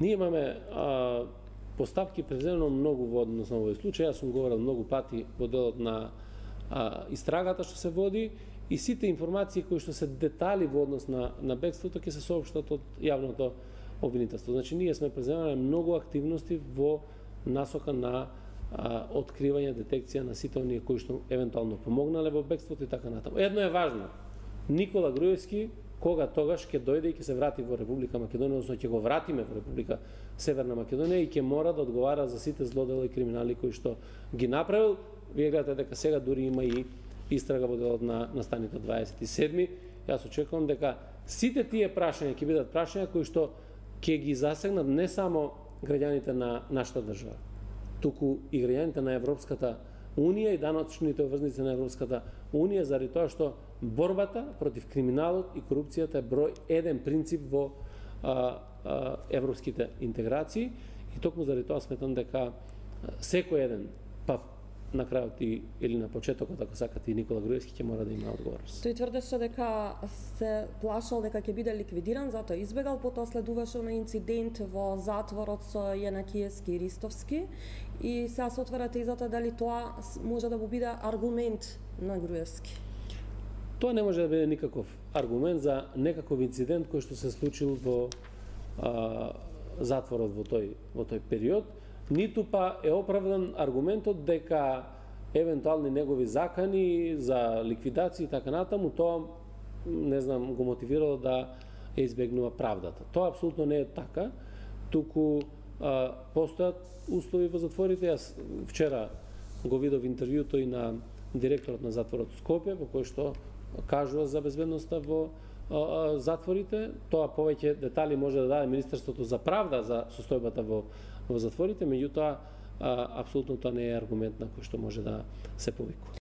Ние имаме а, постапки презедено многу во однос на овој случај. Јас сум говорил многу пати во делот на а, истрагата што се води и сите информации кои што се детали во однос на, на бегството ќе се соопштат од јавното обвинителство. Значи, ние сме преземали многу активности во насока на а, откривање, детекција на сите оние кои што евентуално помогнале во бегството и така натаму. Едно е важно. Никола Груевски кога тогаш ќе дојде и ќе се врати во Република Македонија, односно ќе го вратиме во Република Северна Македонија и ќе мора да одговара за сите злодела и криминали кои што ги направил. Вие гледате дека сега дури има и истрага во делот на настаните 27 Јас очекувам дека сите тие прашања ќе бидат прашања кои што ќе ги засегнат не само граѓаните на нашата држава, туку и граѓаните на Европската Унија и даночните обврзници на Европската Унија заради тоа што борбата против криминалот и корупцијата е број еден принцип во а, а, европските интеграции. И токму заради тоа сметам дека секој еден, па на крајот и или на почетокот ако сакате и Никола Груевски ќе мора да има одговорност. Тој тврдеше дека се плашал дека ќе биде ликвидиран, затоа избегал, потоа следуваше на инцидент во затворот со Јанакиевски и Ристовски и сега се отвара тезата дали тоа може да биде аргумент на Груевски. Тоа не може да биде никаков аргумент за некаков инцидент кој што се случил во а, затворот во тој во тој период ниту па е оправдан аргументот дека евентуални негови закани за ликвидација и така натаму, тоа не знам го мотивирало да ја избегнува правдата. Тоа апсолутно не е така, туку а, постојат услови во затворите. Јас вчера го видов интервјуто и на директорот на затворот Скопје, во кој што кажува за безбедноста во затворите. Тоа повеќе детали може да даде Министерството за правда за состојбата во во затворите, меѓутоа апсолутно тоа не е аргумент на кој што може да се повикува.